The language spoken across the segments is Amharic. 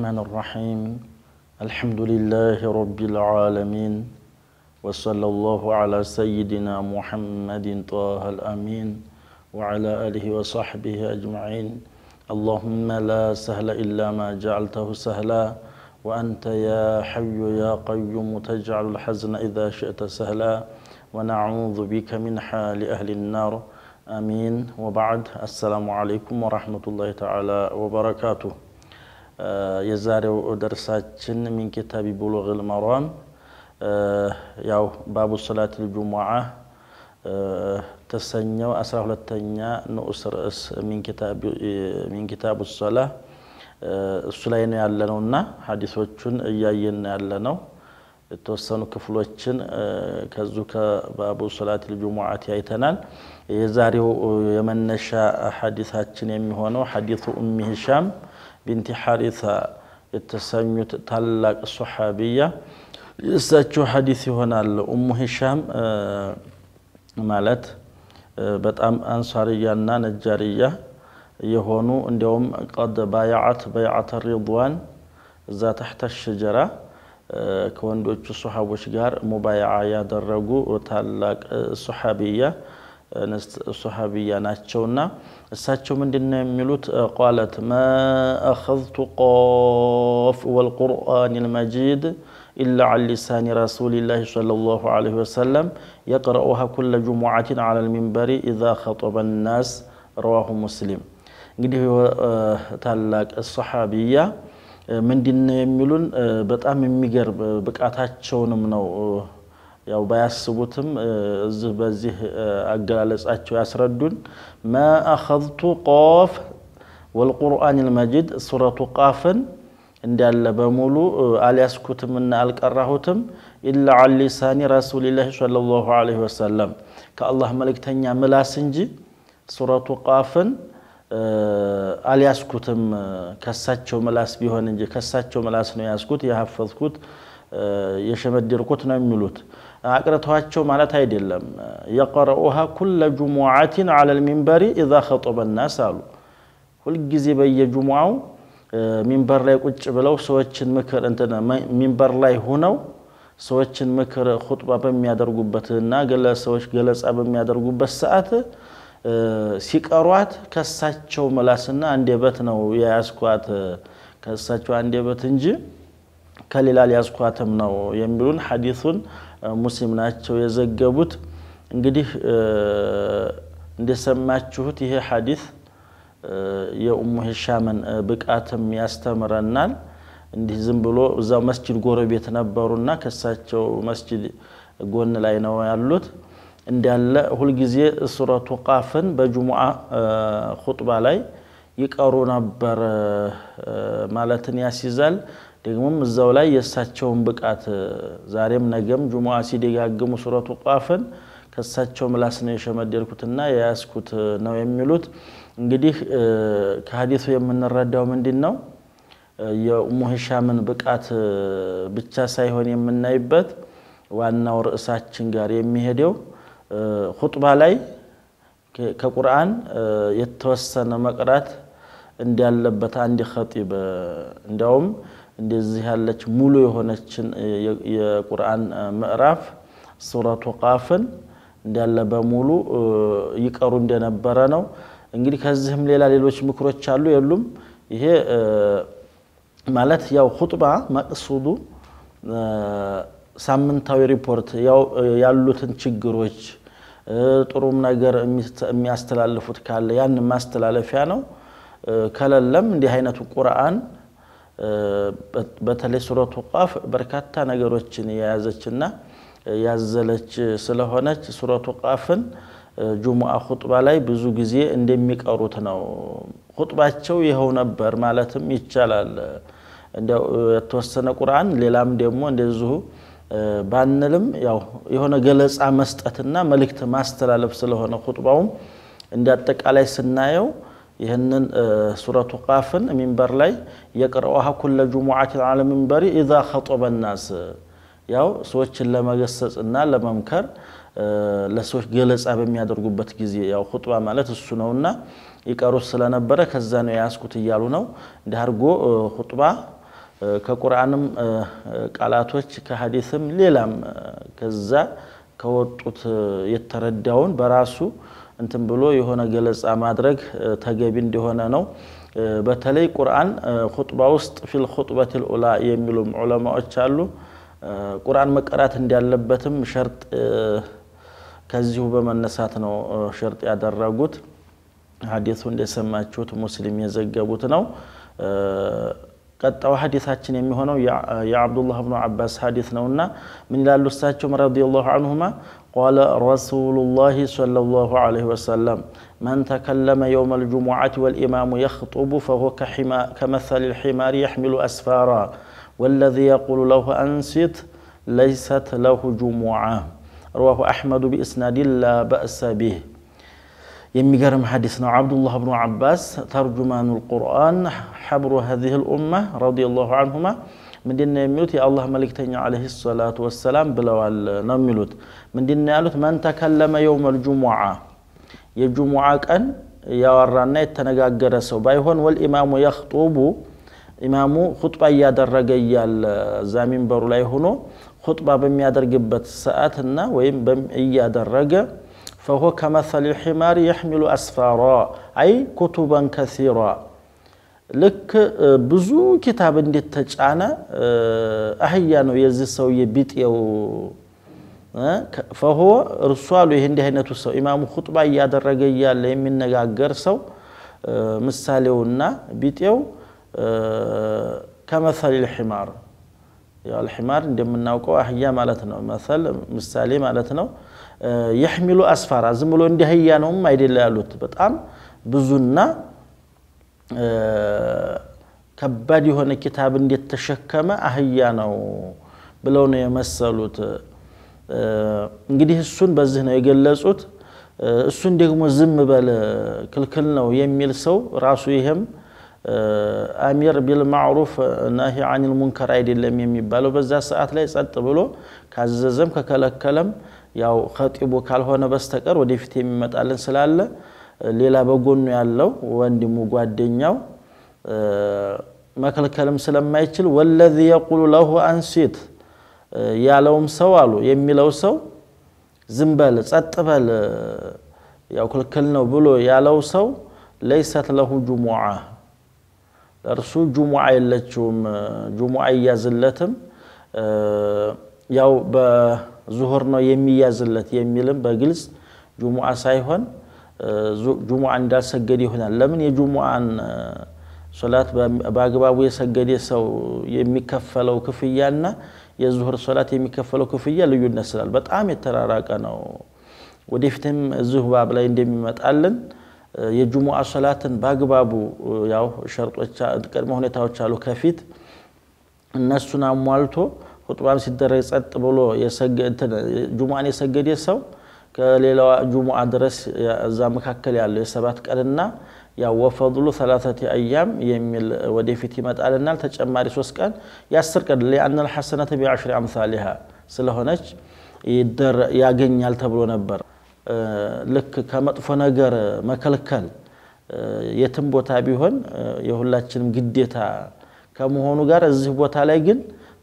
الرحمن الرحيم. الحمد لله رب العالمين. وصلى الله على سيدنا محمد طه الأمين وعلى آله وصحبه أجمعين. اللهم لا سهل إلا ما جعلته سهلا. وأنت يا حي يا قيوم تجعل الحزن إذا شئت سهلا. ونعوذ بك من حال أهل النار. آمين. وبعد السلام عليكم ورحمة الله تعالى وبركاته. የዛሬው ደርሳችን ሚን ኪታቢ ቡሉግል መራም ያው ባቡ ሰላት ልጁሙዓ ተሰኘው አስራ ሁለተኛ ንዑስ ርዕስ ሚን ኪታቡ ሰላ እሱ ላይ ነው ያለ ነው እና ሀዲሶቹን እያየን ነው። የተወሰኑ ክፍሎችን ከዙ ከባቡ ሰላት ልጁሙዓት ያይተናል። የዛሬው የመነሻ ሀዲሳችን የሚሆነው ሀዲሱ ኡሚ ሂሻም ቢንቲ ሐሪሳ የተሰኙት ታላቅ ሶሓቢያ የእሳቸው ሀዲስ ይሆናል። ኡሙ ሂሻም ማለት በጣም አንሷርያና ነጃርያ የሆኑ እንዲያውም ቀድ ባያዓት በይዓተ ሪድዋን እዛ ተሕተ ሸጀራ ከወንዶቹ ሶሓቦች ጋር ሙባያዓ ያደረጉ ታላቅ ሶሓቢያ ሶሓቢያ ናቸውና እሳቸው ምንድን ነው የሚሉት? ቃለት ማ አኸዝቱ ቆፍ ወልቁርአን ልመጂድ ኢላ ዐን ሊሳኒ ረሱሊላህ ሰለላሁ ዐለይሂ ወሰለም የቅረኡሃ ኩለ ጁሙዓትን ዐለ ልሚንበሪ ኢዛ ኸጠበ ናስ ረዋሁ ሙስሊም። እንግዲህ ታላቅ ሶሓቢያ ምንድን ነው የሚሉን? በጣም የሚገርም ብቃታቸውንም ነው ያው ባያስቡትም እዚህ በዚህ አገላለጻቸው ያስረዱን። ማ አኸዝቱ ቆፍ ወልቁርአን ልመጂድ ሱረቱ ቃፍን እንዳለ በሙሉ አልያስኩትም እና አልቀራሁትም ኢላ ዐን ሊሳኒ ረሱሊላህ ሰለላሁ ዐለይሂ ወሰለም ከአላህ መልእክተኛ ምላስ እንጂ ሱረቱ ቃፍን አልያስኩትም ከሳቸው ምላስ ቢሆን እንጂ ከሳቸው ምላስ ነው ያስኩት የሀፈዝኩት የሸመደርኩት ነው የሚሉት። አቅርተዋቸው ማለት አይደለም። የቀረኡሃ ኩለ ጁሙዓትን ዐለ ልሚንበሪ ኢዛ ኸጠበ ናስ አሉ። ሁልጊዜ በየጁሙዓው ሚንበር ላይ ቁጭ ብለው ሰዎችን ምክር ሚንበር ላይ ሁነው ሰዎችን ምክር ኹጥባ በሚያደርጉበትና ሰዎች ገለጻ በሚያደርጉበት ሰዓት ሲቀሯት ከሳቸው ምላስና አንደበት ነው የያዝኳት ከሳቸው አንደበት እንጂ ከሌላ ሊያዝኳትም ነው የሚሉን ሐዲሱን ሙስሊም ናቸው የዘገቡት። እንግዲህ እንደሰማችሁት ይሄ ሐዲስ የኡሙ ሂሻምን ብቃትም ያስተምረናል። እንዲህ ዝም ብሎ እዛው መስጅድ ጎረቤት ነበሩና ከሳቸው መስጅድ ጎን ላይ ነው ያሉት። እንዳለ ሁልጊዜ ሱረቱ ቃፍን በጁሙዓ ኹጥባ ላይ ይቀሩ ነበር ማለትን ያስይዛል። ደግሞም እዛው ላይ የእሳቸውን ብቃት ዛሬም ነገም ጁሙዓ ሲደጋግሙ ሱረቱ ቃፍን ከእሳቸው ምላስ ነው የሸመደልኩትና የያዝኩት ነው የሚሉት። እንግዲህ ከሀዲሱ የምንረዳው ምንድን ነው? የኡሙ ሂሻምን ብቃት ብቻ ሳይሆን የምናይበት ዋናው ርዕሳችን ጋር የሚሄደው ኹጥባ ላይ ከቁርአን የተወሰነ መቅራት እንዳለበት አንድ ኸጢብ እንዲያውም እንደዚህ ያለች ሙሉ የሆነችን የቁርአን ምዕራፍ ሱረቱ ቃፍን እንዳለ በሙሉ ይቀሩ እንደነበረ ነው። እንግዲህ ከዚህም ሌላ ሌሎች ምክሮች አሉ የሉም? ይሄ ማለት ያው ኹጥባ መቅሱዱ ሳምንታዊ ሪፖርት ያሉትን ችግሮች ጥሩም ነገር የሚያስተላልፉት ካለ ያን ማስተላለፊያ ነው። ከሌለም እንዲህ አይነቱ ቁርአን በተለይ ሱረቱ ቃፍ በርካታ ነገሮችን የያዘችና ያዘለች ስለሆነች ሱረቱ ቃፍን ጁሙዓ ኹጥባ ላይ ብዙ ጊዜ እንደሚቀሩት ነው። ኹጥባቸው ይኸው ነበር ማለትም ይቻላል። እንደው የተወሰነ ቁርአን ሌላም ደግሞ እንደዚሁ ባንልም ያው የሆነ ገለጻ መስጠትና መልእክት ማስተላለፍ ስለሆነ ኹጥባውም እንደ አጠቃላይ ስናየው ይህንን ሱረቱ ቃፍን ሚንበር ላይ የቅረኡሃ ኩለ ጁሙዓትን ዐለ ሚንበሪ ኢዛ ኸጠበ ናስ ያው ሰዎችን ለመገሰጽ እና ለመምከር ለሰዎች ገለጻ በሚያደርጉበት ጊዜ ያው ሁጥባ ማለት እሱ ነውና ይቀሩት ስለነበረ ከዛ ነው የያዝኩት እያሉ ነው። እንዲህ አድርጎ ሁጥባ ከቁርአንም ቃላቶች ከሀዲስም ሌላም ከዛ ከወጡት የተረዳውን በራሱ እንትን ብሎ የሆነ ገለጻ ማድረግ ተገቢ እንደሆነ ነው። በተለይ ቁርአን ሁጥባ ውስጥ ፊል ሁጥበቲል ኡላ የሚሉም ዑለማዎች አሉ። ቁርአን መቀራት እንዳለበትም ሸርጥ ከዚሁ በመነሳት ነው ሸርጥ ያደረጉት። ሀዲሱ እንደሰማችሁት ሙስሊም የዘገቡት ነው። ቀጣው ሀዲሳችን የሚሆነው የአብዱላህ ብኑ አባስ ሀዲስ ነውና ምን ይላሉ እሳቸውም ረዲየላሁ አንሁማ ቃለ ረሱሉላሂ ሰለላሁ ዐለይሂ ወሰለም መን ተከለመ የውመ ልጁሙዓት ወልኢማሙ የኽጡቡ ፈሁወ ከመሰሊ ልሒማር የሕሚሉ አስፋራ ወለዚ የቁሉ ለሁ አንሲት ለይሰት ለሁ ጁሙዓ ረዋሁ አሕመዱ ቢእስናዲን ላ በእሰ ቢህ። የሚገርም ሐዲስ ነው። አብዱላህ ብኑ አባስ ተርጁማኑ ልቁርአን ሐብሩ ሀዚህ ልኡማ ረዲየላሁ አንሁማ ምንድን ነው የሚሉት? የአላህ መልእክተኛ ዓለይሂ ሰላቱ ወሰላም ብለዋል ነው የሚሉት። ምንድን ነው ያሉት? መን ተከለመ የውመ ልጁሙዓ የጁሙዓ ቀን ያወራና የተነጋገረ ሰው ባይሆን ወልኢማሙ የኽጡቡ ኢማሙ ሁጥባ እያደረገ እያለ እዛ ሚንበሩ ላይ ሆኖ ሁጥባ በሚያደርግበት ሰዓትና ወይም እያደረገ ፈሆ ከመሰል ሒማር የሕሚሉ አስፋራ አይ ኩቱበን ከሲራ ልክ ብዙ ኪታብ እንደተጫነ አህያ ነው የዚህ ሰውዬ ቢጤው። ፈሆ እርሱ አሉ ይህ እንዲህ አይነቱ ሰው ኢማሙ ሁጥባ እያደረገ እያለ የሚነጋገር ሰው ምሳሌውና ቢጤው ከመሰል ልሒማር ልሒማር እንደምናውቀው አህያ ማለት ነው። መሰል ምሳሌ ማለት ነው። የሕሚሉ አስፋራ ዝም ብሎ እንዲህ አህያ ነውም አይደለ ያሉት በጣም ብዙና ከባድ የሆነ ኪታብ እንደተሸከመ አህያ ነው ብለው ነው የመሰሉት። እንግዲህ እሱን በዚህ ነው የገለጹት። እሱን ደግሞ ዝም በል ክልክል ነው የሚል ሰው ራሱ ይሄም አሚር ቢልማዕሩፍ ናሂ አኒል ሙንከር አይደለም የሚባለው። በዛ ሰዓት ላይ ጸጥ ብሎ ካዘዘም ከከለከለም ያው ኸጢቡ ካልሆነ በስተቀር ወደፊት የሚመጣልን ስላለ ሌላ በጎኑ ያለው ወንድሙ ጓደኛው መከልከልም ስለማይችል ወለዚ የቁሉ ለሁ አንሲት ያለውም ሰው አሉ የሚለው ሰው ዝም በል ጸጥ ያው ክልክል ነው ብሎ ያለው ሰው ለይሰት ለሁ ጁሙዓ እርሱ ጁሙዓ የለችውም፣ ጁሙዓ እያዝለትም ያው በዙሁር ነው የሚያዝለት የሚልም በግልጽ ጁሙዓ ሳይሆን ጁሙዓ እንዳልሰገደ ይሆናል። ለምን የጁሙዓን ሶላት በአግባቡ የሰገደ ሰው የሚከፈለው ክፍያና የዙሁር ሶላት የሚከፈለው ክፍያ ልዩነት ስላል በጣም የተራራቀ ነው። ወደፊትም እዚሁ ባብ ላይ እንደሚመጣልን የጁሙዓ ሶላትን በአግባቡ ያው ሸርጦች ቅድመ ሁኔታዎች አሉ ከፊት እነሱን አሟልቶ ሁጥባም ሲደረግ ጸጥ ብሎ ጁሙዓን የሰገደ ሰው ከሌላዋ ጁሙዓ ድረስ እዛ መካከል ያለው የሰባት ቀንና ያው ወፈድሉ ሰላሰቲ አያም የሚል ወደፊት ይመጣልናል። ተጨማሪ ሶስት ቀን የአስር ቀን ሊአነል ሐሰነተ ቢዐሽሪ አምሳሊሃ ስለሆነች ያገኛል ተብሎ ነበር። ልክ ከመጥፎ ነገር መከልከል የትም ቦታ ቢሆን የሁላችንም ግዴታ ከመሆኑ ጋር እዚህ ቦታ ላይ ግን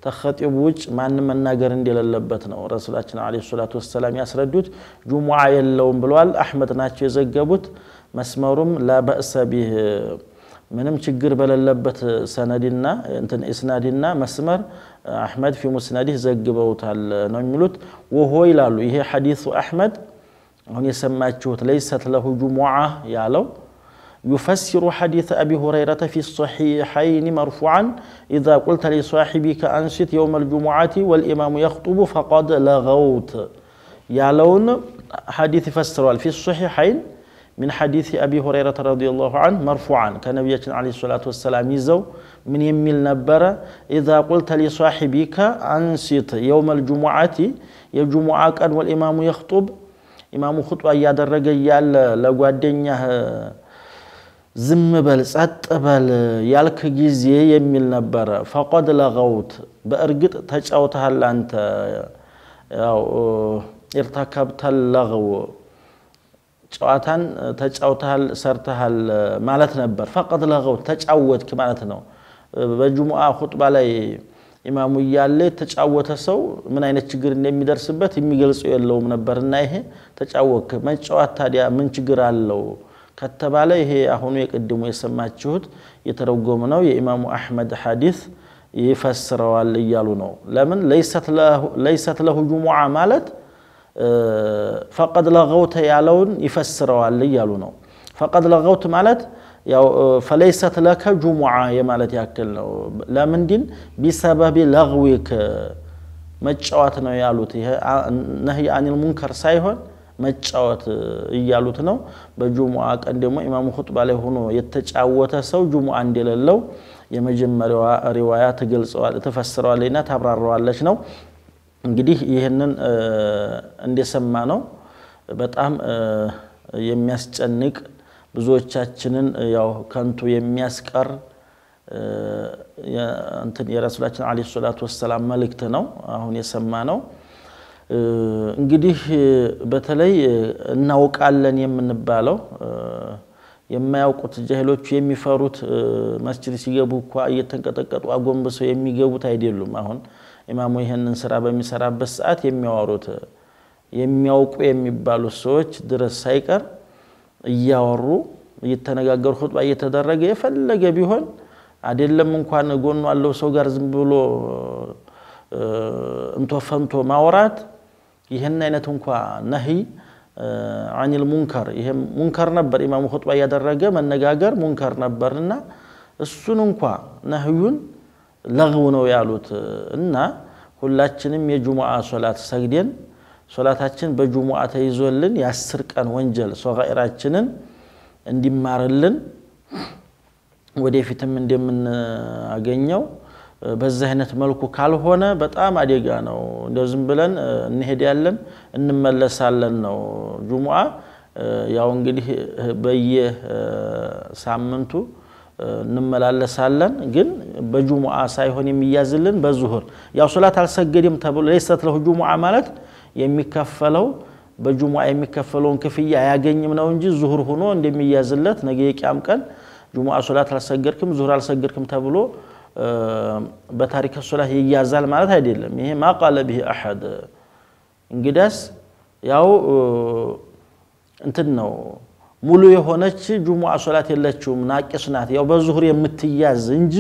ተኸጢቡ ውጭ ማንም መናገር እንደሌለበት ነው ረሱላችን ዓለይሂ ሰላቱ ወሰላም ያስረዱት። ጁሙዓ የለውም ብለዋል። አሕመድ ናቸው የዘገቡት። መስመሩም لا بأس به ምንም ችግር በሌለበት ሰነድና እንትን ኢስናድና መስመር አሕመድ في مسنده ዘግበውታል ነው የሚሉት። وهو ይላሉ ይሄ ሐዲሱ አሕመድ አሁን የሰማችሁት ليست له جمعة ያለው يفسر حديث أبي هريرة في الصحيحين مرفوعا إذا قلت لصاحبك أنصت يوم الجمعة والإمام يخطب فقد لغوت ያለውን ሐዲስ ይፈስረዋል። ፊ ሰሒሐይን ሚን ሐዲስ አቢ ሁረይረተ ረዲየላሁ ዐንሁ መርፉዓን ከነቢያችን ዓለይሂ ሰላቱ ወሰላም ይዘው ምን የሚል ነበረ? ኢዛ ቁልተ ሊሳሒቢከ አንሲት የውመ ልጁሙዓቲ የጁሙዓ ቀን ወልኢማሙ የኽጡብ ኢማሙ ኹጥባ እያደረገ እያለ ለጓደኛህ ዝም በል ጸጥ በል ያልክ ጊዜ የሚል ነበረ። ፈቀድ ለገውት በእርግጥ ተጫውተሃል አንተ ያው ኢርተከብተል ለግው ጨዋታን ተጫውተሃል ሰርተሃል ማለት ነበር። ፈቀድ ለገው ተጫወትክ ማለት ነው። በጁሙዓ ሁጥባ ላይ ኢማሙ እያለ የተጫወተ ሰው ምን አይነት ችግር እንደሚደርስበት የሚገልጸው የለውም ነበርና ይሄ ተጫወትክ። መጫወት ታዲያ ምን ችግር አለው ከተባለ ይሄ አሁኑ የቅድሙ የሰማችሁት የተረጎመ ነው። የኢማሙ አሕመድ ሐዲስ ይፈስረዋል እያሉ ነው። ለምን ለይሰት ለሁ ጁሙዓ ማለት ፈቀድ ለገውተ ያለውን ይፈስረዋል እያሉ ነው። ፈቀድ ለገውት ማለት ያው ፈለይሰት ለከ ጁሙዓ የማለት ያክል ነው። ለምንድን ቢሰበቢ ለግዊክ መጫወት ነው ያሉት። ይሄ ነህይ አኒል ሙንከር ሳይሆን መጫወት እያሉት ነው። በጁሙዓ ቀን ደግሞ ኢማሙ ሁጥባ ላይ ሆኖ የተጫወተ ሰው ጁሙዓ እንደሌለው የመጀመሪያዋ ሪዋያ ትፈስረዋለችና ታብራረዋለች ነው። እንግዲህ ይህንን እንደሰማ ነው በጣም የሚያስጨንቅ ብዙዎቻችንን ያው ከንቱ የሚያስቀር የረሱላችን ዓለይሂ ሰላቱ ወሰላም መልእክት ነው አሁን የሰማ ነው። እንግዲህ በተለይ እናውቃለን የምንባለው የማያውቁት ጃሂሎቹ የሚፈሩት መስጅድ ሲገቡ እኳ እየተንቀጠቀጡ አጎንብሰው የሚገቡት አይደሉም። አሁን ኢማሙ ይህንን ስራ በሚሰራበት ሰዓት የሚያወሩት የሚያውቁ የሚባሉት ሰዎች ድረስ ሳይቀር እያወሩ እየተነጋገሩ ሁጥባ እየተደረገ የፈለገ ቢሆን አይደለም እንኳን ጎኑ ያለው ሰው ጋር ዝም ብሎ እንቶ ፈንቶ ማውራት ይህን አይነት እንኳ نهي عن المنكر ይሄም منكر ነበር። ኢማሙ ኹጥባ እያደረገ መነጋገር منكر ነበርና እሱን እንኳ نهي ኡን لغو ነው ያሉት እና ሁላችንም የጁሙዓ ሶላት ሰግደን ሶላታችን በጁሙዓ ተይዞልን የአስር ቀን ወንጀል ሶጋኢራችንን እንዲማርልን ወደፊትም እንደምናገኘው በዚህ አይነት መልኩ ካልሆነ በጣም አደጋ ነው። እንደው ዝም ብለን እንሄዳለን እንመለሳለን ነው። ጁሙዓ ያው እንግዲህ በየሳምንቱ እንመላለሳለን፣ ግን በጁሙዓ ሳይሆን የሚያዝልን በዙሁር ያው ሶላት አልሰገድም ተብሎ ለይሰት ለሁ ጁሙዓ ማለት የሚከፈለው በጁሙዓ የሚከፈለውን ክፍያ አያገኝም ነው እንጂ ዙሁር ሆኖ እንደሚያዝለት ነገ የቂያም ቀን ጁሙዓ ሶላት አልሰገድክም ዙሁር አልሰገድክም ተብሎ በታሪክ ሶላት ይያዛል ማለት አይደለም። ይሄ ማቃለ ብሂ አሐድ እንግዳስ ያው እንትን ነው ሙሉ የሆነች ጁሙዓ ሶላት የለችውም፣ ናቂስ ናት። ያው በዙሁር የምትያዝ እንጂ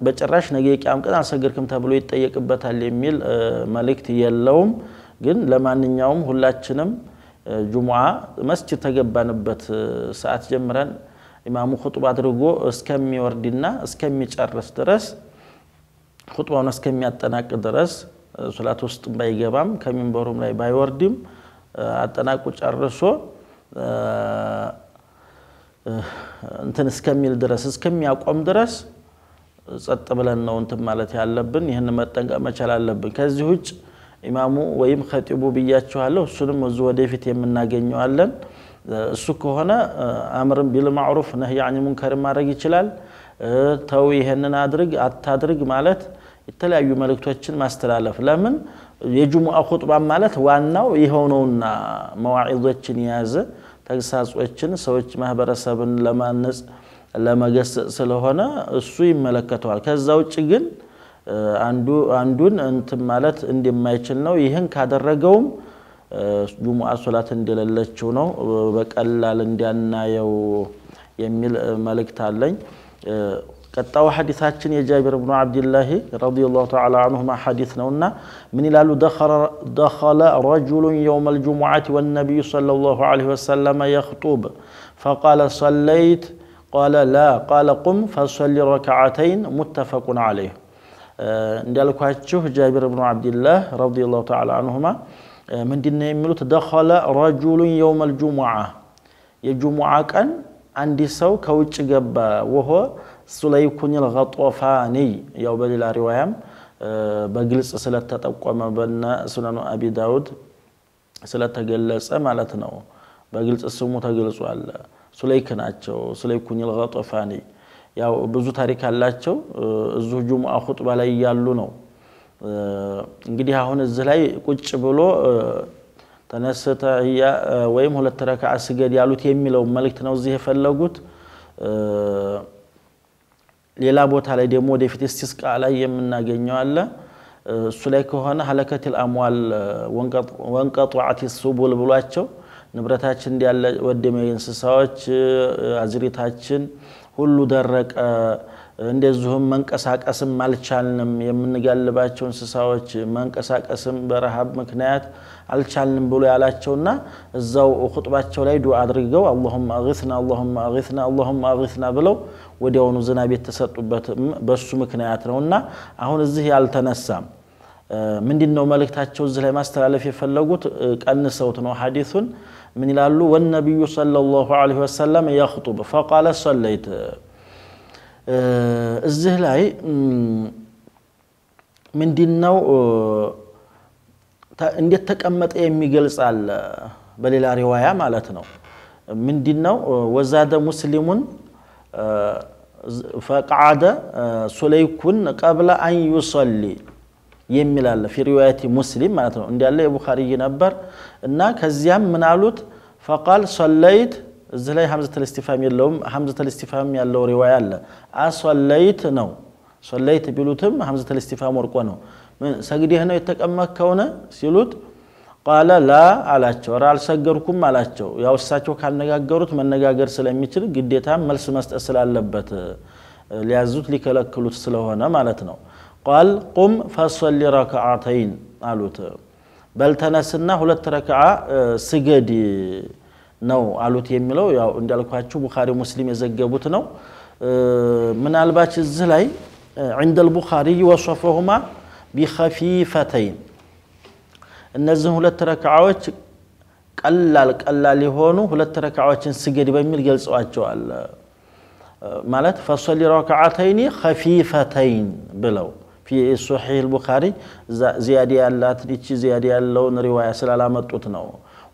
በጭራሽ ነገ የቂያም ቀን አልሰገድክም ተብሎ ይጠየቅበታል የሚል መልእክት የለውም። ግን ለማንኛውም ሁላችንም ጁሙዓ መስጅድ ተገባንበት ሰዓት ጀምረን ኢማሙ ኹጥባ አድርጎ እስከሚወርድና እስከሚጨርስ ድረስ ኹጥባውን እስከሚያጠናቅ ድረስ ሶላት ውስጥ ባይገባም ከሚንበሩም ላይ ባይወርድም አጠናቁ ጨርሶ እንትን እስከሚል ድረስ እስከሚያቆም ድረስ ጸጥ ብለን ነው እንትን ማለት ያለብን። ይህን መጠንቀቅ መቻል አለብን። ከዚህ ውጭ ኢማሙ ወይም ኸጢቡ ብያችኋለሁ። እሱንም እዙ ወደፊት የምናገኘዋለን። እሱ ከሆነ አምርን ቢል ማዕሩፍ ነህይ አኒል ሙንከር ማድረግ ይችላል። ተው ይሄንን አድርግ አታድርግ ማለት የተለያዩ መልእክቶችን ማስተላለፍ። ለምን የጁሙዓ ኹጥባ ማለት ዋናው ይኸው ነውና መዋዒዞችን የያዘ ተግሳጾችን ሰዎች ማህበረሰብን ለማነጽ ለመገሰጽ ስለሆነ እሱ ይመለከተዋል። ከዛ ውጭ ግን አንዱ አንዱን እንትን ማለት እንደማይችል ነው። ይህን ካደረገውም ጁሙዓ ሶላት እንደሌለችው ነው በቀላል እንዲያናየው የሚል መልእክት አለኝ። ቀጣዩ ሐዲሳችን የጃቢር ብኑ ዓብድላሂ ረዲየላሁ ተዓላ አንሁማ ሐዲስ ነውና ምን ይላሉ? ደኸለ ረጁሉን የውመ ልጁሙዓት ወነቢዩ ሰለላሁ ዐለይሂ ወሰለመ የኽጡብ ፈቃለ ሰለይት ቃለ ላ ቃለ ቁም ፈሰሊ ረክዓተይን ሙተፈቁን ዐለይህ። እንዳልኳችሁ ጃቢር ብኑ ዓብድላህ ረዲየላሁ ተዓላ አንሁማ ምንድነው የሚሉት? ደኸለ ረጁሉን የውመ ልጁሙዓ የጁሙዓ ቀን አንድ ሰው ከውጭ ገባ። ወሆ ሱለይኩን ልገጦፋኒ ያው በሌላ ሪዋያም በግልጽ ስለተጠቆመ በነ ሱነኑ አቢ ዳውድ ስለተገለጸ ማለት ነው። በግልጽ ስሙ ተገልጿል። ሱለይክ ናቸው። ሱለይኩን ልገጦፋኒ ያው ብዙ ታሪክ አላቸው። እዚሁ ጁሙዓ ኹጥባ ላይ እያሉ ነው እንግዲህ አሁን እዚህ ላይ ቁጭ ብሎ ተነስተ ወይም ሁለት ረክዓ ስገድ ያሉት የሚለው መልእክት ነው እዚህ የፈለጉት። ሌላ ቦታ ላይ ደግሞ ወደፊት እስቲስቃ ላይ የምናገኘው አለ። እሱ ላይ ከሆነ ሀለከትል አምዋል ወንቀጧዓት ሱቡል ብሏቸው ንብረታችን እንዲያለ ወደመ፣ እንስሳዎች አዝሪታችን ሁሉ ደረቀ፣ እንደዚሁም መንቀሳቀስም አልቻልንም፣ የምንጋልባቸው እንስሳዎች መንቀሳቀስም በረሃብ ምክንያት አልቻልንም ብሎ ያላቸውና እዛው ኹጥባቸው ላይ ዱዓ አድርገው አላሁመ አግስና አላሁመ አግስና አላሁመ አግስና ብለው ወዲያውኑ ዝናብ የተሰጡበት በሱ ምክንያት ነው። እና አሁን እዚህ ያልተነሳም ምንድን ነው መልእክታቸው እዚህ ላይ ማስተላለፍ የፈለጉት ቀንሰውት ነው ሐዲሱን ምን ይላሉ? ወነቢዩ ሰለላሁ ዐለይሂ ወሰለም የኽጡብ ፈቃለ ሰለይት እዚህ ላይ ምንድን ነው እንዴት ተቀመጠ የሚገልጽ አለ። በሌላ ሪዋያ ማለት ነው። ምንድን ነው ወዛደ ሙስሊሙን فقعد سليك قبل أن يصلي የሚል አለ في رواية مسلم ማለት ነው። እንዲያለ የቡኻሪይ ነበር እና ከዚያም ምን አሉት فقال صليت እዚህ ላይ همزة الاستفهام የለውም። همزة الاستفهام ያለው رواية አለ። أصليت ነው። صليت ቢሉትም همزة الاستفهام ወድቆ ነው። ሰግደህ ነው የተቀመጥከውን ሲሉት قال لا አላቸው። ኧረ አልሰገድኩም አላቸው። ያው እሳቸው ካነጋገሩት መነጋገር ስለሚችል ግዴታም መልስ መስጠት ስላለበት ሊያዙት ሊከለክሉት ስለሆነ ማለት ነው። ቃል ቁም ፈሰሊ ረክዓተይን አሉት። በልተነስና ሁለት ረክዓ ስገድ ነው አሉት የሚለው ያው እንዳልኳችሁ ቡኻሪ ሙስሊም የዘገቡት ነው። ምናልባች እዚህ ላይ ዒንደ ልቡኻሪ ወሶፈሁማ ቢኸፊፈተይን እነዚህን ሁለት ረክዓዎች ቀላል ቀላል የሆኑ ሁለት ረክዓዎችን ስገድ በሚል ገልጸዋቸዋል። ማለት ፈሰሊ ረክዓተይኒ ኸፊፈተይን ብለው ሶሒህ ልቡኻሪ ዚያዳ ያላት ይቺ ዚያዳ ያለውን ሪዋያ ስላላመጡት ነው።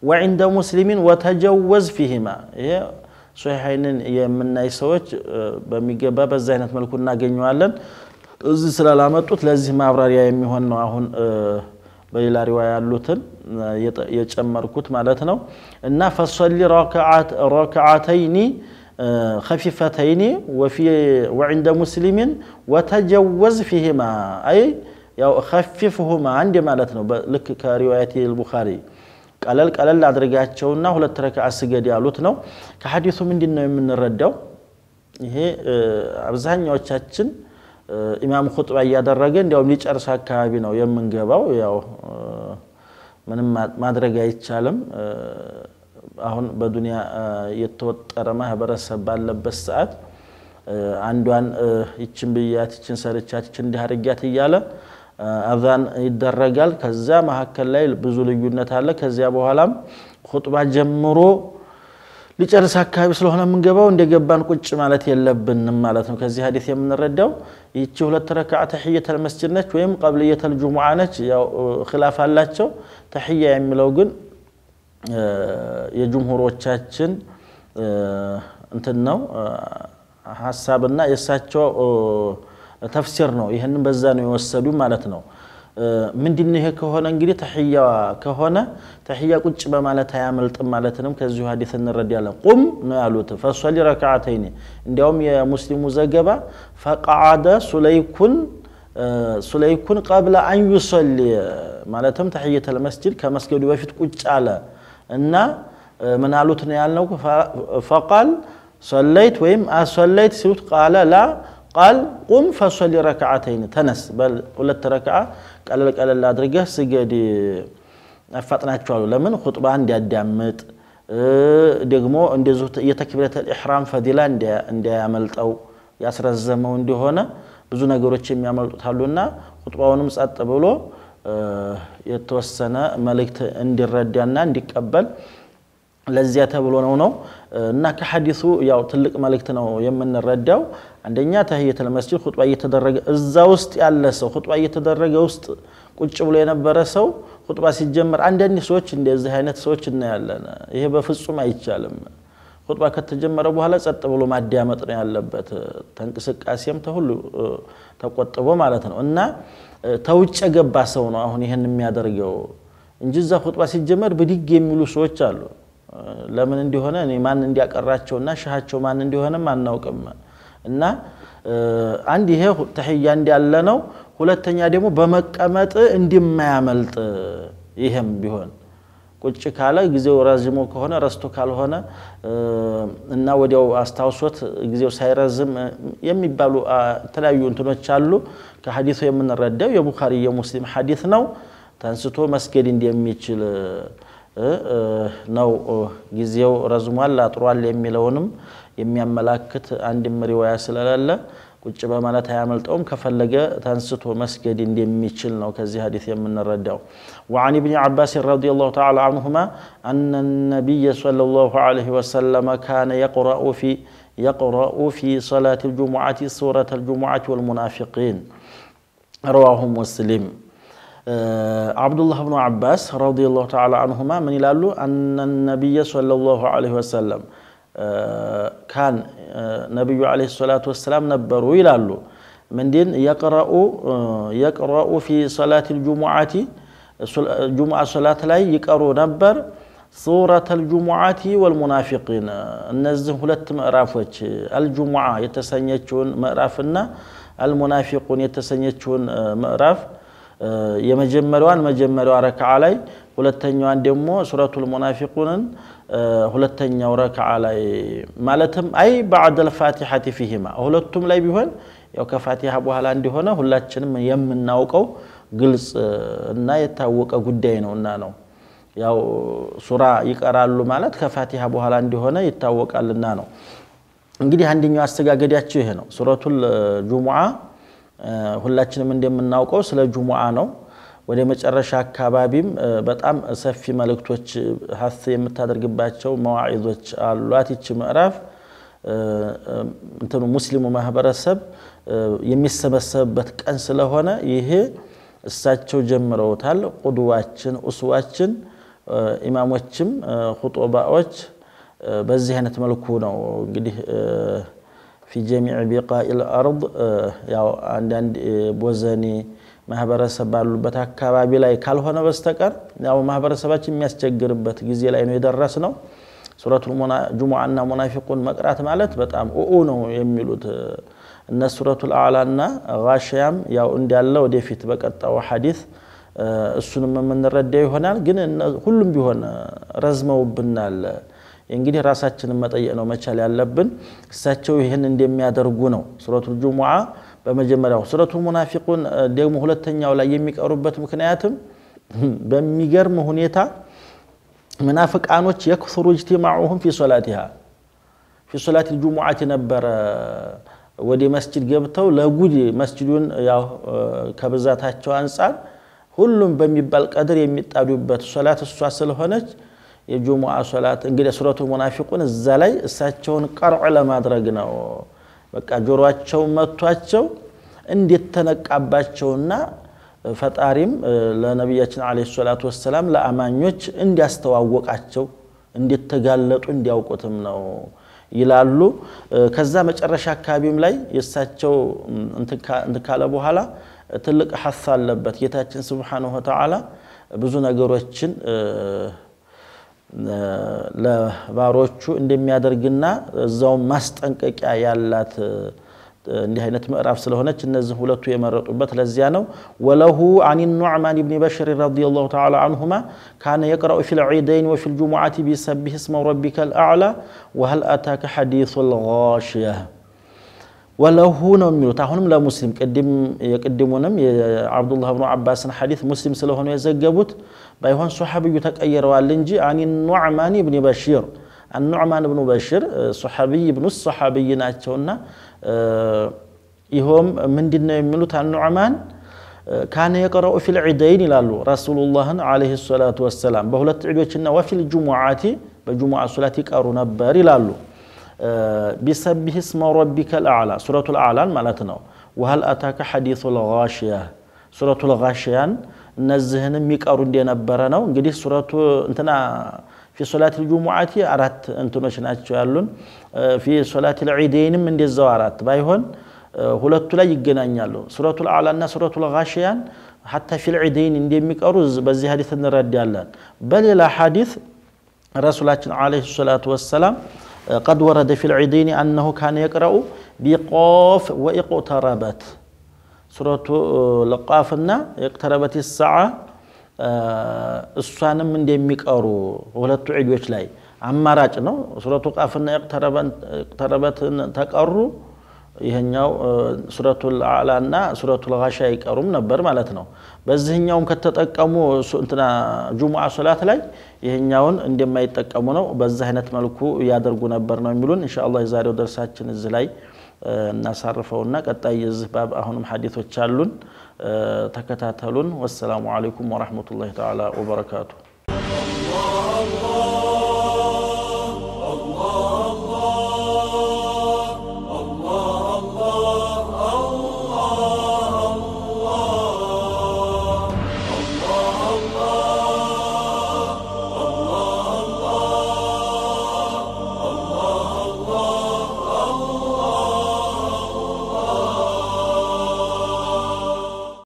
ወዒንደ ሙስሊሚን ወተጀወዝ ፊሂማ ይሄ ሶሒሐይንን የምናይ ሰዎች በሚገባ በዛ አይነት መልኩ እናገኘዋለን። እዚህ ስላላመጡት ለዚህ ማብራሪያ የሚሆን ነው። አሁን በሌላ ሪዋያ ያሉትን የጨመርኩት ማለት ነው። እና ፈሰሊ ረክዓተይኒ ከፊፈተይኒ ወዒንደ ሙስሊሚን ወተጀወዝ ፊሂማ አይ ያው ከፊፍሁማ አንድ ማለት ነው። ልክ ከሪዋያት ልቡኻሪ ቀለል ቀለል አድርጋቸውና ሁለት ረክዓ ስገድ ያሉት ነው። ከሐዲሱ ምንድን ነው የምንረዳው? ይሄ አብዛኛዎቻችን ኢማም ኹጥባ እያደረገ እንዲያውም ሊጨርስ አካባቢ ነው የምንገባው። ያው ምንም ማድረግ አይቻልም። አሁን በዱንያ የተወጠረ ማህበረሰብ ባለበት ሰዓት አንዷን ይችን ብያት ይችን ሰርቻት ይችን እንዲህ አድርጊያት እያለ አዛን ይደረጋል። ከዛ መካከል ላይ ብዙ ልዩነት አለ። ከዚያ በኋላም ኹጥባ ጀምሮ ሊጨርስ አካባቢ ስለሆነ የምንገባው እንደገባን ቁጭ ማለት የለብንም ማለት ነው። ከዚህ ሀዲስ የምንረዳው ይቺ ሁለት ረክዓ ተሕየተል መስጅድ ነች ወይም ቀብልየተል ጁሙዓ ነች። ያው ኺላፍ አላቸው። ተሕያ የሚለው ግን የጅምሁሮቻችን እንትን ነው ሀሳብና የእሳቸው ተፍሲር ነው። ይህንን በዛ ነው የወሰዱ ማለት ነው። ምንድን ይሄ ከሆነ እንግዲህ ተሕያ ከሆነ ተሕያ ቁጭ በማለት አያመልጥም ማለትንም ከዚሁ ሀዲስ እንረዳለን። ቁም ነው ያሉት ፈሶሊ ረክዓተይኒ። እንዲያውም የሙስሊሙ ዘገባ ፈቃዓደ ሱለይኩን ሱለይኩን ቀብለ አን ዩሰሊ ማለትም ተሕየተል መስጅድ ከመስገዱ በፊት ቁጭ አለ እና ምን አሉት ነው ያልነው። ፈቃል ሰለይት ወይም አሰለይት ሲሉት ቃለ ላ ቃል ቁም ፈሶሊ ረክዓተይን ተነስ ሁለት ረክዓ ቀለል ቀለል አድርገህ ስገድ። አፋጥናቸዋሉ። ለምን? ኹጥባ እንዲያዳምጥ። ደግሞ እንደዚሁ የተክቢረተል ኢሕራም ፈዲላ እንዲያመልጠው ያስረዘመው እንደሆነ ብዙ ነገሮች የሚያመልጡታሉና ኹጥባውንም ጸጥ ብሎ የተወሰነ መልእክት እንዲረዳና እንዲቀበል ለዚያ ተብሎ ነው ነው እና ከሐዲሱ ያው ትልቅ መልእክት ነው የምንረዳው። አንደኛ ተህየተል መስጂድ ኹጥባ እየተደረገ እዛ ውስጥ ያለ ሰው ኹጥባ እየተደረገ ውስጥ ቁጭ ብሎ የነበረ ሰው ኹጥባ ሲጀመር አንዳንድ ሰዎች እንደዚህ አይነት ሰዎች እናያለን። ይሄ በፍጹም አይቻልም። ሁጥባ ከተጀመረ በኋላ ጸጥ ብሎ ማዳመጥ ነው ያለበት። ተንቅስቃሴም ተሁሉ ተቆጥቦ ማለት ነው እና ተውጭ የገባ ሰው ነው አሁን ይህን የሚያደርገው እንጂ እዛ ሁጥባ ሲጀመር ብድግ የሚሉ ሰዎች አሉ። ለምን እንዲሆነ እኔ ማን እንዲያቀራቸውና ሻሃቸው ማን እንዲሆነም አናውቅም። እና አንድ ይሄ ተሕያ እንዲያለ ነው። ሁለተኛ ደግሞ በመቀመጥ እንዲማያመልጥ ይሄም ቢሆን ቁጭ ካለ ጊዜው ረዝሞ ከሆነ ረስቶ ካልሆነ እና ወዲያው አስታውሶት ጊዜው ሳይረዝም የሚባሉ የተለያዩ እንትኖች አሉ። ከሐዲሱ የምንረዳው የቡኻሪ የሙስሊም ሐዲስ ነው። ተንስቶ መስገድ እንደሚችል ነው። ጊዜው ረዝሟል አጥሯል የሚለውንም የሚያመላክት አንድም ሪዋያ ስለሌለ ቁጭ በማለት አያመልጠውም። ከፈለገ ተንስቶ መስገድ እንደሚችል ነው ከዚህ ሐዲስ የምንረዳው። ወዓን ኢብኒ ዓባስ ረዲየላሁ ተዓላ አንሁማ አነ ነቢይ ሰለላሁ ዐለይሂ ወሰለም ካነ የቅረኡ ፊ ሰላት ልጁሙዓቲ ሱረት ልጁሙዓቲ ወልሙናፊቂን ረዋሁ ሙስሊም። ዓብዱላህ ብኑ ዓባስ ረዲየላሁ ተዓላ አንሁማ ምን ይላሉ? አነ ነቢይ ሰለላሁ ዐለይሂ ወሰለም ካን ነቢዩ ዓለይሂ ሰላቱ ወሰላም ነበሩ ይላሉ። ምንድን የቅረኡ ፊ ሰላት ልጁሙዓቲ ጁሙዓ ሶላት ላይ ይቀሩ ነበር ሱረት አልጁሙዓቲ ወልሙናፊቂን እነዚህ ሁለት ምዕራፎች አልጁሙዓ የተሰኘችውን ምዕራፍና አልሙናፊቁን የተሰኘችውን ምዕራፍ የመጀመሪያዋን መጀመሪያዋ ረክዓ ላይ ሁለተኛዋን ደግሞ ሱረቱል ሙናፊቁንን ሁለተኛው ረክዓ ላይ ማለትም አይ ባዕደል ፋቲሐቲ ፊሂማ ሁለቱም ላይ ቢሆን ያው ከፋቲሃ በኋላ እንዲሆነ ሁላችንም የምናውቀው ግልጽ እና የታወቀ ጉዳይ ነው እና ነው ያው ሱራ ይቀራሉ ማለት ከፋቲሃ በኋላ እንዲሆነ ይታወቃልና ነው። እንግዲህ አንደኛው አስተጋገዳቸው ይሄ ነው። ሱረቱል ጁሙዓ ሁላችንም እንደምናውቀው ስለ ጁሙዓ ነው። ወደ መጨረሻ አካባቢም በጣም ሰፊ መልእክቶች ሀስ የምታደርግባቸው መዋዒዞች አሏት። ይቺ ምዕራፍ እንትኑ ሙስሊሙ ማህበረሰብ የሚሰበሰብበት ቀን ስለሆነ ይሄ እሳቸው ጀምረውታል። ቁድዋችን፣ ኡስዋችን፣ ኢማሞችም ሁጦባዎች በዚህ አይነት መልኩ ነው እንግዲህ ፊ ጀሚዕ ቢቃኢል አርድ ያው አንዳንድ ቦዘኔ ማህበረሰብ ባሉበት አካባቢ ላይ ካልሆነ በስተቀር ያው ማህበረሰባችን የሚያስቸግርበት ጊዜ ላይ ነው የደረስ ነው። ሱረቱል ጁሙዓና ሙናፊቁን መቅራት ማለት በጣም ኡኡ ነው የሚሉት እነ ሱረቱል አዕላና ጋሽያም ያው እንዳለ ወደፊት በቀጣው ሐዲስ እሱንም የምንረዳ ይሆናል። ግን ሁሉም ቢሆን ረዝመውብናል። እንግዲህ ራሳችንን መጠየቅ ነው መቻል ያለብን። እሳቸው ይህን እንደሚያደርጉ ነው። ሱረቱል ጁሙዓ በመጀመሪያው ሱረቱል ሙናፊቁን ደግሞ ሁለተኛው ላይ የሚቀሩበት ምክንያትም በሚገርም ሁኔታ ምናፍቃኖች የክሱሩ እጅቲማዑሁም ፊ ሶላቲሃ ፊ ሶላት ጁሙዓት ነበረ ወደ መስጅድ ገብተው ለጉድ መስጅዱን ከብዛታቸው አንጻር ሁሉም በሚባል ቀድር የሚጣዱበት ሶላት እሷ ስለሆነች የጁሙዓ ሶላት እንግዲህ ሱረቱል ሙናፊቁን እዛ ላይ እሳቸውን ቀርዕ ለማድረግ ነው። በቃ ጆሮአቸው መቷቸው እንዴት ተነቃባቸውና ፈጣሪም ለነቢያችን ዓለይሂ ሰላቱ ወሰላም ለአማኞች እንዲያስተዋወቃቸው እንዴት ተጋለጡ እንዲያውቁትም ነው ይላሉ። ከዛ መጨረሻ አካባቢም ላይ የእሳቸው እንትን ካለ በኋላ ትልቅ ሐስ አለበት ጌታችን ስብሓነሁ ወተዓላ ብዙ ነገሮችን ለባሮቹ እንደሚያደርግና እዛውም ማስጠንቀቂያ ያላት እንዲህ አይነት ምዕራፍ ስለሆነች እነዚህ ሁለቱ የመረጡበት ለዚያ ነው። ወለሁ አን ኑዕማን ብኒ በሽር ረዲየላሁ ተዓላ አንሁማ ካነ የቅረኡ ፊል ዒደይን ወፊል ጁሙዓቲ ቢሰቢህ እስመ ረቢከል አዕላ ወሀል አታከ ሐዲሱል ጋሺያ ወለሁ ነው የሚሉት። አሁንም ለሙስሊም የቅድሙንም የዓብዱላህ ብኑ ዓባስን ሐዲስ ሙስሊም ስለሆኑ የዘገቡት ባይሆን صحابي ዩ ተቀይረዋል እንጂ عن النعمان بن بشير አኑዕማን ብኑ በሽር صحابي بن صحابي ናቸውና ይኸውም ምንድን ነው የሚሉት አኑዕማን كان يقرأ في العيدين ይላሉ ረሱሉላህን عليه الصلاة والسلام በሁለት ዒዶችና وفي الجمعة በጁሙዓ ሶላት ይቀሩ ነበር ይላሉ። ቢሰቢህ እስመ ረቢከል አዕላ ሱረቱል አዕላን ማለት ነው። ወሀል አታከ ሐዲሱል ጋሺያ ሱረቱል ጋሺያን እነዚህንም ይቀሩ እንደነበረ ነው። እንግዲህ ሱረቱ እንትና ፊ ሶላት ልጁሙዓቲ አራት እንትኖች ናቸው ያሉን። ፊ ሶላት ልዒደይንም እንደዛው አራት ባይሆን ሁለቱ ላይ ይገናኛሉ። ሱረቱ ልአዕላ እና ሱረቱ ልጋሽያን ሐታ ፊ ልዒደይን እንደሚቀሩ በዚህ ሀዲት እንረዳለን። በሌላ ሐዲት ረሱላችን ዓለይሂ ሰላቱ ወሰላም ቀድ ወረደ ፊ ልዒደይን አነሁ ካነ የቅረኡ ቢቆፍ ወኢቅተረበት ሱረቱ ልቃፍና የቅተረበት ሰዓ እሷንም እንደሚቀሩ ሁለቱ ዒዶች ላይ አማራጭ ነው። ሱረቱ ቃፍና የቅተረበትን ተቀሩ ይህኛው ሱረቱ ልአዕላ እና ሱረቱ ልጋሻ አይቀሩም ነበር ማለት ነው። በዚህኛውም ከተጠቀሙ እንትና ጁሙዓ ሶላት ላይ ይህኛውን እንደማይጠቀሙ ነው። በዚህ አይነት መልኩ እያደርጉ ነበር ነው የሚሉን። ኢንሻአላህ የዛሬው ደርሳችን እዚህ ላይ እናሳርፈውና ቀጣይ የዚህ ባብ አሁንም ሐዲቶች አሉን። ተከታተሉን። ወሰላሙ አለይኩም ወረሕመቱላሂ ተዓላ ወበረካቱ።